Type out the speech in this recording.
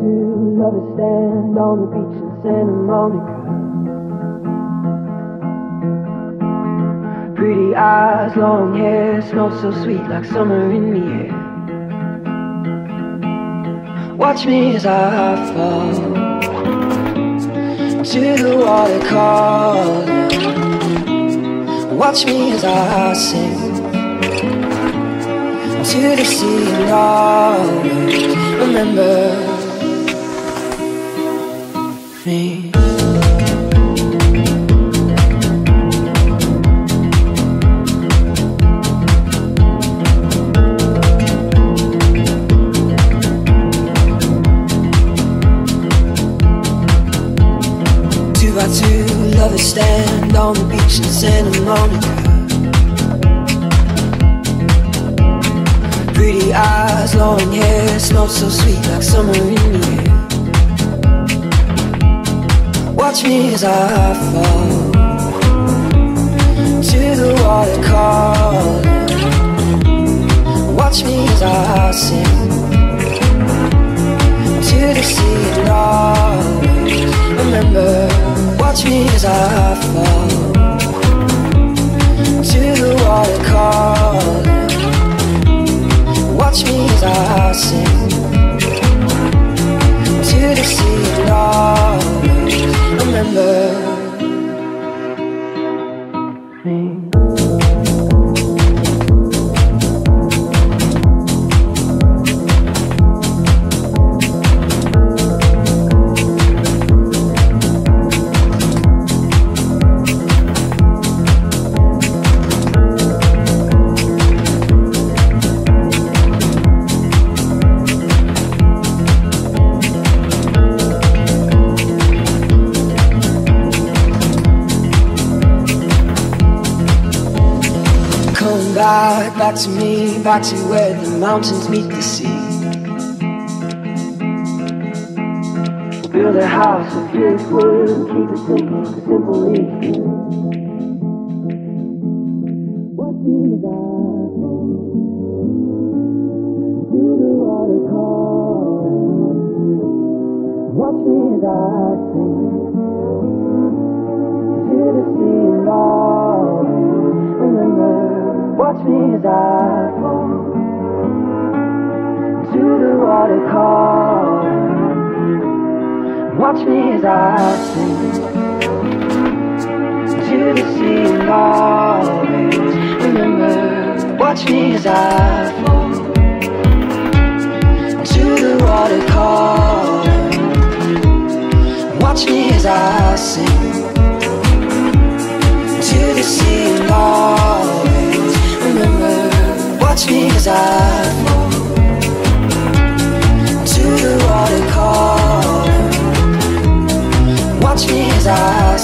two lovers stand on the beach in Santa Monica. Pretty eyes, long hair, smells so sweet like summer in the air. Watch me as I fall to the water calling. Watch me as I sing to the sea and always remember me. Two by two lovers stand on the beach in Santa Monica. Pretty eyes, long hair, smells so sweet like summer in the. Watch me as I fall to the water calling. Watch me as I sing to the sea and always remember. Watch me as I fall to the water calling. Watch me as I sing to the sea and always remember me. Back, to me, back to where the mountains meet the sea. Build a house of driftwood and keep it simple, simple as I fall to the water calling. Watch me as I sing to the sea and always remember. Watch me as I fall to the water calling. Watch me as I sing to the sea and always. Watch me as I fall to the water calling. Watch me as I